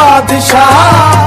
বাদশাহ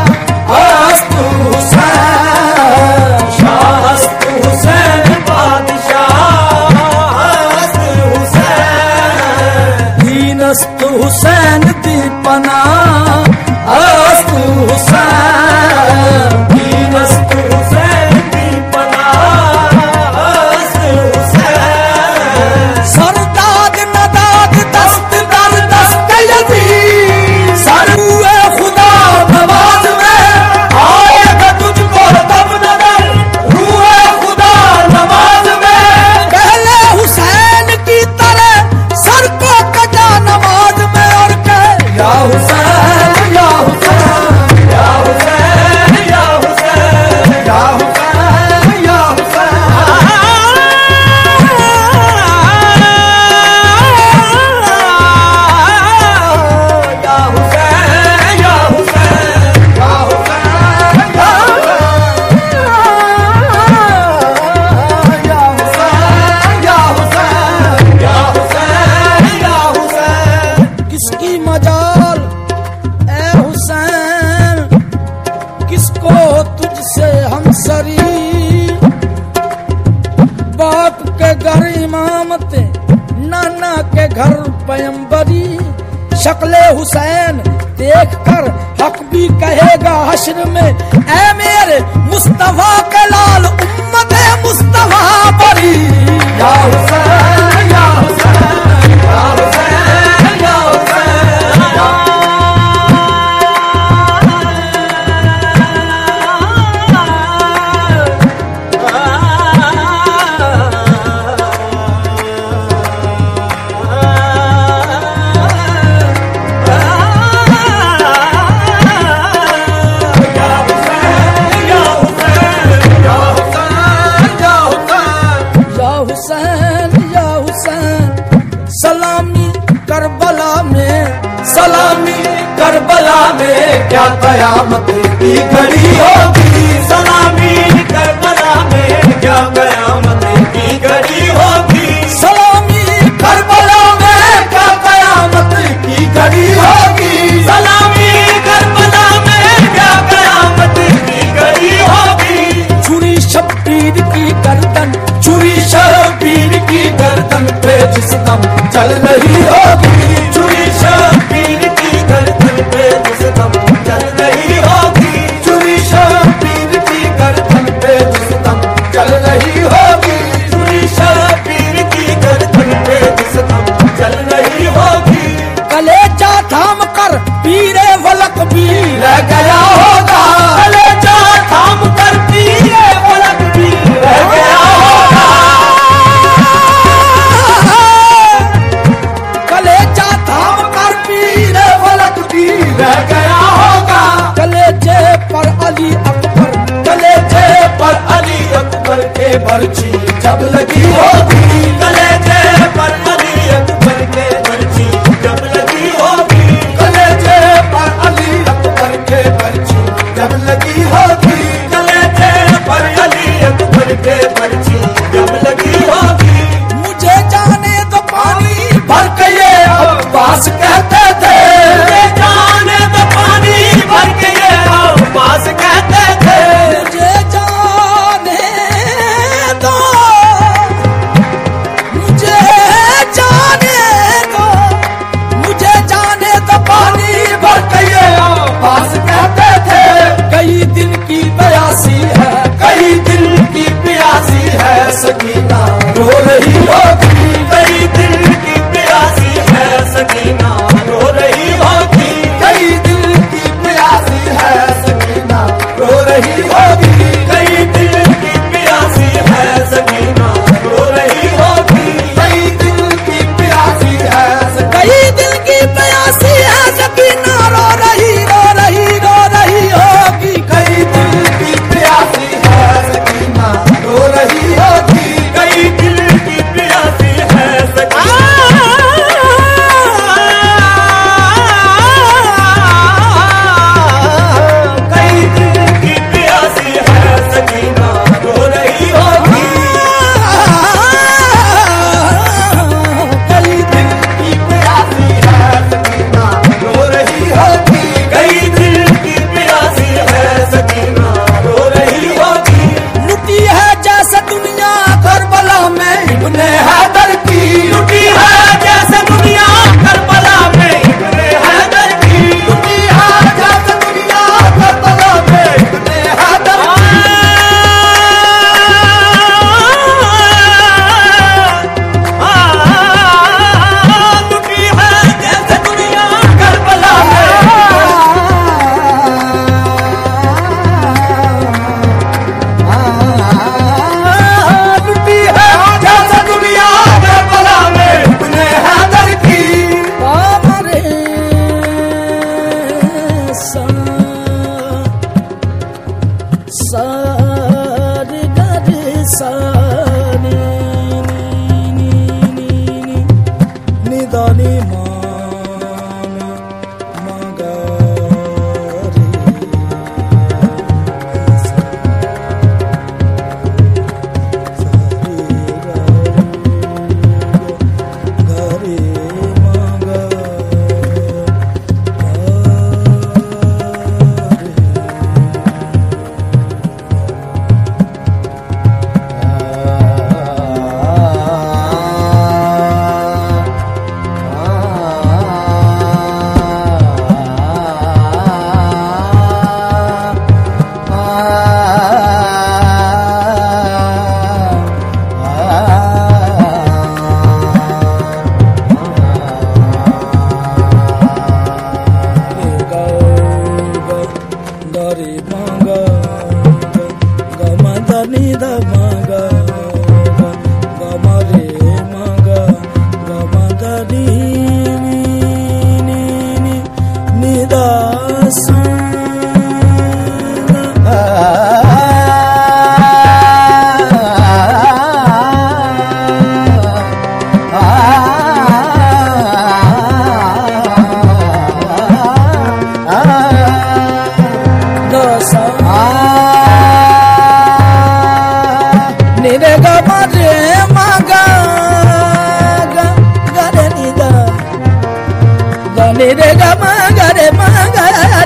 इमामत, नाना के घर पयंबरी शक्ले हुसैन देख कर हक भी कहेगा हश्र में, ए मेरे मुस्तफ़ा के लाल उम्मत है मुस्तफ़ा बरी। या हुसैन या हुसैन या हुसैन। क्या कयामत की घड़ी होगी?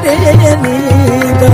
జయ నీగా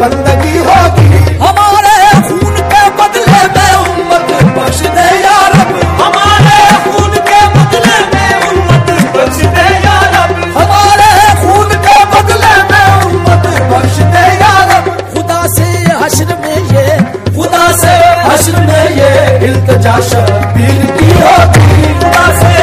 बंदगी होगी। हमारे खून के बदले में उम्मत बख्श दे यारब। हमारे खून के बदले में उम्मत बख्श दे यारब। हमारे खून के बदले में उम्मत बख्श दे यारब। खुदा से हश्र में ये, खुदा से हश्र में ये इल्तजा शबीर की होगी। खुदा से